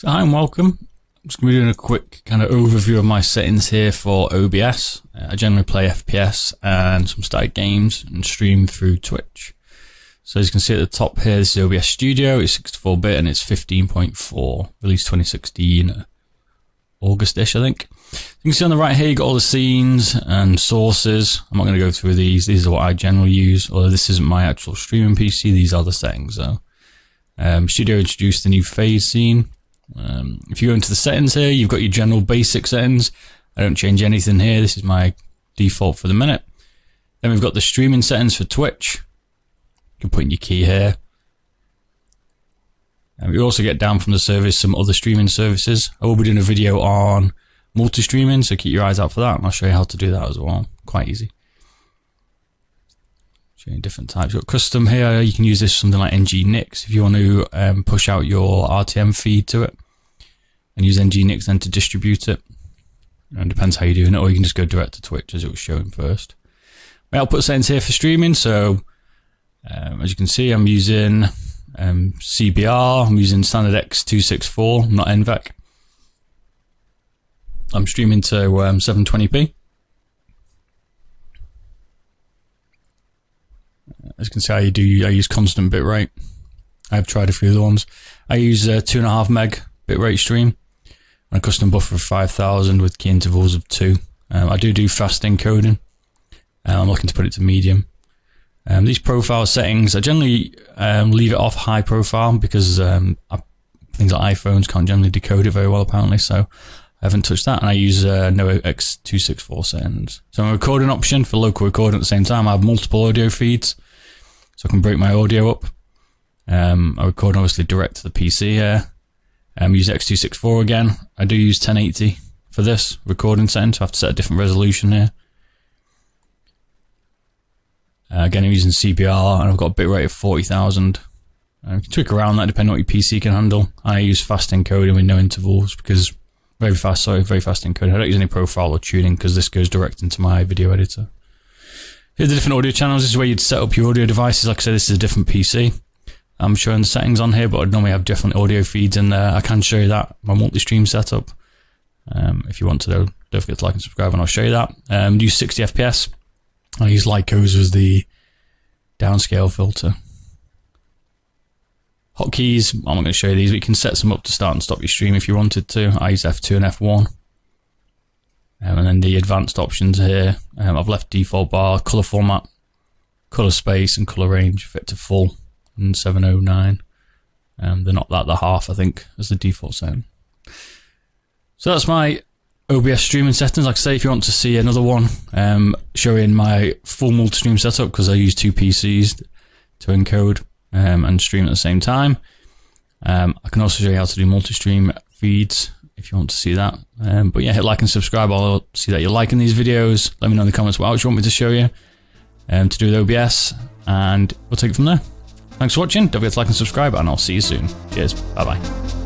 So hi and welcome. I'm just going to be doing a quick kind of overview of my settings here for OBS. Uh, I generally play FPS and some static games and stream through Twitch. So as you can see at the top here, this is OBS Studio. It's 64-bit and it's 15.4, released 2016, August-ish, I think. You can see on the right here, you got all the scenes and sources. I'm not going to go through these. These are what I generally use, although this isn't my actual streaming PC. These are the settings, though. Um, Studio introduced the new phase scene. Um, if you go into the settings here, you've got your general basic settings. I don't change anything here. This is my default for the minute. Then we've got the streaming settings for Twitch. You can put in your key here. And we also get down from the service some other streaming services. I will be doing a video on multi-streaming, so keep your eyes out for that. And I'll show you how to do that as well. Quite easy. Showing different types. You've got custom here. You can use this for something like NGINX if you want to um, push out your RTM feed to it and use NGINX then to distribute it. And it depends how you're doing it, or you can just go direct to Twitch as it was shown first. My output settings here for streaming. So um, as you can see, I'm using um, CBR. I'm using standard X264, not NVENC. I'm streaming to um, 720p. As you can see, I do. I use constant bitrate. I've tried a few other ones. I use a two and a half meg bitrate stream a custom buffer of 5000 with key intervals of two. Um, I do do fast encoding. Um, I'm looking to put it to medium. Um, these profile settings, I generally um, leave it off high profile because um, I, things like iPhones can't generally decode it very well, apparently. So I haven't touched that, and I use uh, no X264 settings. So I'm recording option for local recording at the same time. I have multiple audio feeds, so I can break my audio up. Um, I record obviously direct to the PC here. Um, use X264 again. I do use 1080 for this recording setting, so I have to set a different resolution here. Uh, again, I'm using CBR, and I've got a bitrate of 40,000. Uh, you can tweak around that depending on what your PC can handle. I use fast encoding with no intervals because very fast, sorry, very fast encoding. I don't use any profile or tuning because this goes direct into my video editor. Here's the different audio channels. This is where you'd set up your audio devices. Like I said, this is a different PC. I'm showing the settings on here, but I'd normally have different audio feeds in there. I can show you that, my multi-stream setup. Um, if you want to know, don't forget to like and subscribe and I'll show you that. Um, use 60 FPS. I use Lanczos as the downscale filter hotkeys. I'm not going to show you these, but you can set some up to start and stop your stream if you wanted to. I use F2 and F1. Um, and then the advanced options here. Um, I've left default bar, color format, color space, and color range fit to full and 709. Um, they're not that, the half, I think, as the default setting. So that's my OBS streaming settings. Like I say, if you want to see another one um, showing my full multi-stream setup, because I use two PCs to encode, um, and stream at the same time. Um, I can also show you how to do multi-stream feeds if you want to see that. Um, but yeah, hit like and subscribe. I'll see that you're liking these videos. Let me know in the comments what else you want me to show you um, to do with OBS, and we'll take it from there. Thanks for watching. Don't forget to like and subscribe, and I'll see you soon. Cheers. Bye bye.